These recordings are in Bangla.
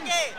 Okay.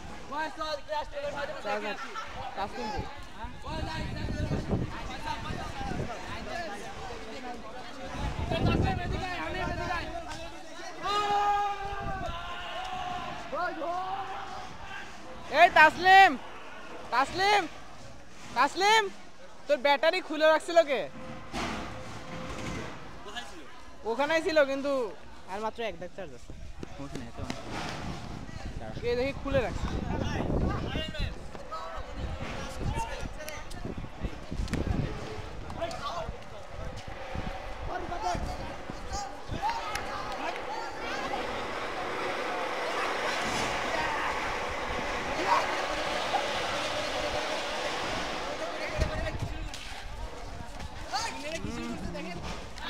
এই তাসলিম তাসলিম তাসলিম, তোর ব্যাটারি খুলে রাখছিল কে? ওখানেই ছিল কিন্তু আর মাত্র এক দেখ চার্জ আছে। ये देखिए खुले रख Thank you.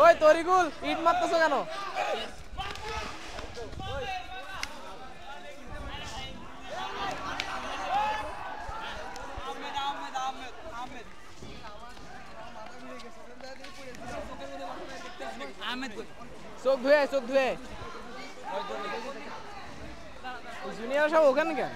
ওই তরিকুল ইট মারতেছো কেন? চোখ ধুয়ে চোখ ধুয়ে জুনিয়র সব ওখানে কেন?